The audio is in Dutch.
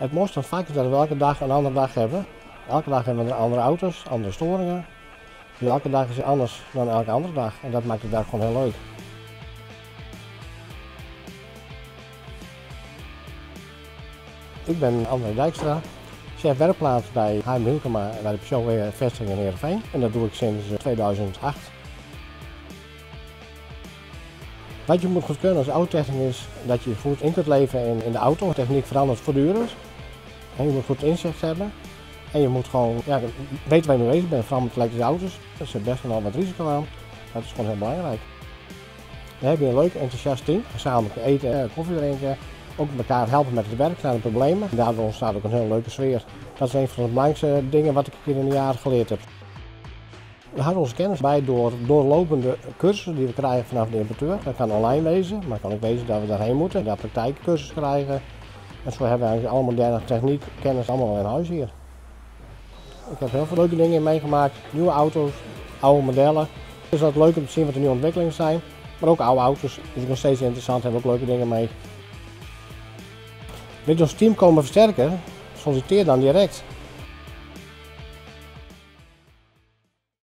Het mooiste van het vak is dat we elke dag een andere dag hebben. Elke dag hebben we andere auto's, andere storingen. Dus elke dag is anders dan elke andere dag en dat maakt het werk gewoon heel leuk. Ik ben André Dijkstra, chef werkplaats bij Heim Hilkema bij de Peugeot vestiging in Heerenveen. En dat doe ik sinds 2008. Wat je moet goed kunnen als autotechnisch is dat je goed in kunt leven in, in de auto. De techniek verandert voortdurend. En je moet goed inzicht hebben. En je moet gewoon ja, weten waar je mee bezig bent, vooral met elektrische auto's. Er zit best wel wat risico aan. Dat is gewoon heel belangrijk. Dan heb je een leuk, enthousiast team. Gezamenlijk eten, koffie drinken. Ook elkaar helpen met het werk, zijn er problemen. Daardoor ontstaat ook een hele leuke sfeer. Dat is een van de belangrijkste dingen wat ik in een jaar geleerd heb. We houden onze kennis bij door doorlopende cursussen die we krijgen vanaf de importeur. Dat kan online wezen, maar kan ook wezen dat we daarheen moeten, daar praktijkcursus krijgen. En zo hebben we eigenlijk alle moderne techniek, kennis allemaal in huis hier. Ik heb heel veel leuke dingen meegemaakt, nieuwe auto's, oude modellen. Het is altijd leuk om te zien wat de nieuwe ontwikkelingen zijn. Maar ook oude auto's, is nog steeds interessant, hebben ook leuke dingen mee. Wil je ons team komen versterken? Solliciteer dan direct.